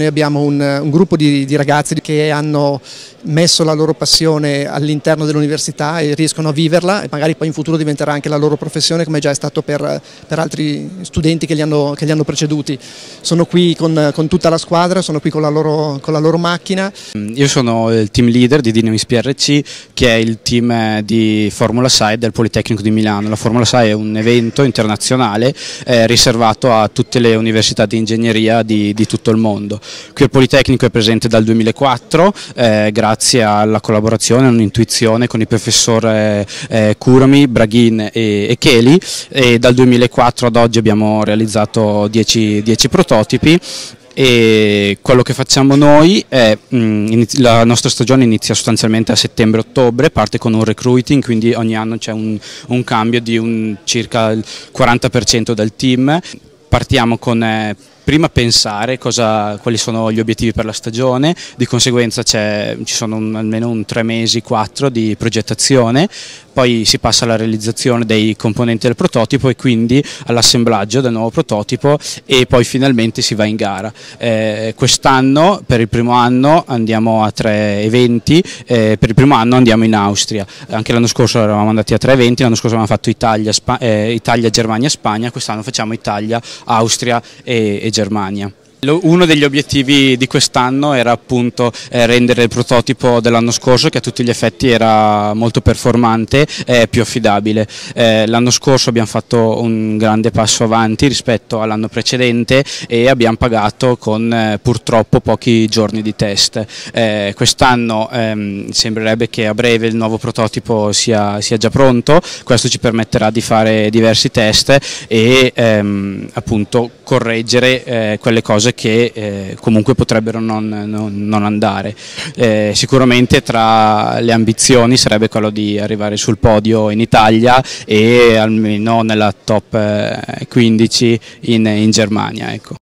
Noi abbiamo un, un gruppo di, di, ragazzi che hanno messo la loro passione all'interno dell'università e riescono a viverla e magari poi in futuro diventerà anche la loro professione come già è stato per, per altri studenti che li, hanno, che li, hanno, preceduti. Sono qui con, con, tutta la squadra, sono qui con la, loro, con la, loro, macchina. Io sono il team leader di Dynamis PRC che è il team eh, di Formula SAI del Politecnico di Milano. La Formula SAI è un evento internazionale eh, riservato a tutte le università di ingegneria di, di tutto il mondo. Qui il Politecnico è presente dal 2004 eh, grazie alla collaborazione e un'intuizione con il professore eh, Curami, Braghin e, e Cheli e dal 2004 ad oggi abbiamo realizzato 10 prototipi e quello che facciamo noi è, mm, la nostra stagione inizia sostanzialmente a settembre-ottobre, parte con un recruiting, quindi ogni anno c'è un, un, cambio di un, circa il 40% del team. Partiamo con eh, prima pensare cosa, quali sono gli obiettivi per la stagione, di conseguenza ci sono un, almeno un tre mesi, quattro di progettazione, poi si passa alla realizzazione dei componenti del prototipo e quindi all'assemblaggio del nuovo prototipo e poi finalmente si va in gara. Eh, Quest'anno, per il primo anno, andiamo a tre eventi, eh, per il primo anno andiamo in Austria, anche l'anno scorso eravamo andati a tre eventi, l'anno scorso avevamo fatto Italia, eh, Italia Germania, Spagna, quest'anno facciamo Italia, Austria e, e Germania. Germania. Uno degli obiettivi di quest'anno era appunto eh, rendere il prototipo dell'anno scorso che a tutti gli effetti era molto performante e più affidabile. Eh, l'anno scorso abbiamo fatto un grande passo avanti rispetto all'anno precedente e abbiamo pagato con eh, purtroppo pochi giorni di test. quest'anno ehm, sembrerebbe che a breve il nuovo prototipo sia, già pronto, questo ci permetterà di fare diversi test e ehm, appunto correggere quelle cose cose che eh, comunque potrebbero non, non, non andare. Eh, sicuramente tra le ambizioni sarebbe quello di arrivare sul podio in Italia e almeno nella top 15 eh, in, in Germania. Ecco.